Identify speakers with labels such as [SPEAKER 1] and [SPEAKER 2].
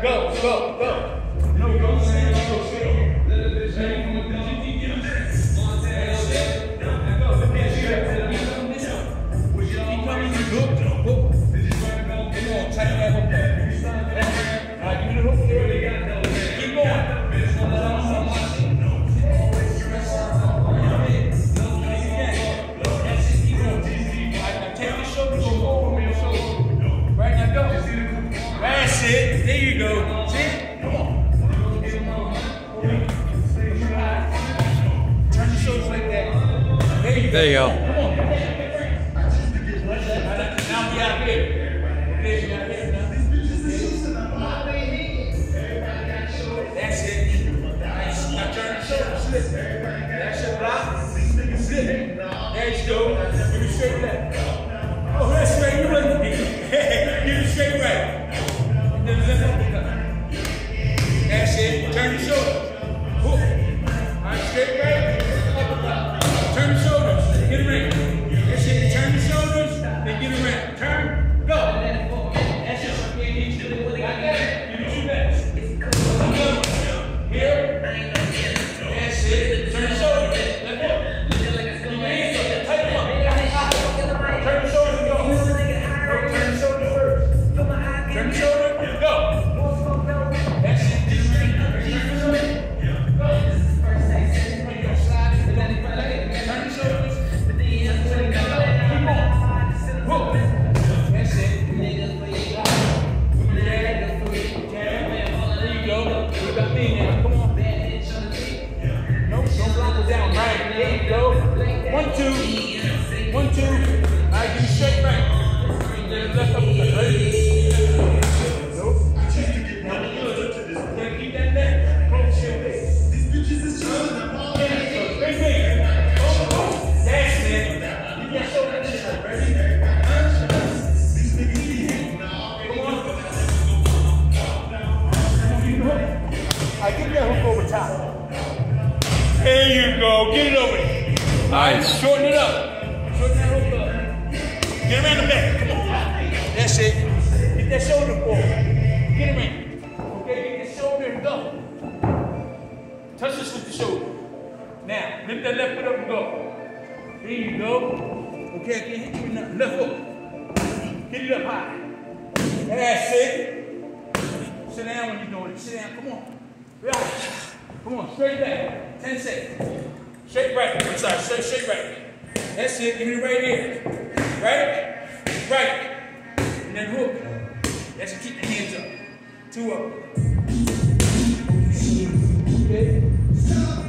[SPEAKER 1] Go, go, go. No, go,
[SPEAKER 2] go,
[SPEAKER 1] go. Tighten that hook up. All right, give me the hook. There you go. Oh, that's. You straight right. Go. Go. Get it over there. All right,
[SPEAKER 2] Nice.
[SPEAKER 1] shorten it up. Shorten that hook up. Get around the back. Come on. That's it. Get that shoulder forward. Get around. Okay, get the shoulder and go. Touch this with the shoulder. Now, lift that left foot up and go. There you go. Okay, I can't hit you with nothing. Left foot. Get it up high. That's it. Sit down when you're doing it. Sit down. Come on. Come on. Straight back. Ten seconds. Straight right. I'm sorry. Straight right. That's it. Give me the right ear. Right. Right. And then hook. That's it. Keep the hands up. Two up. Okay.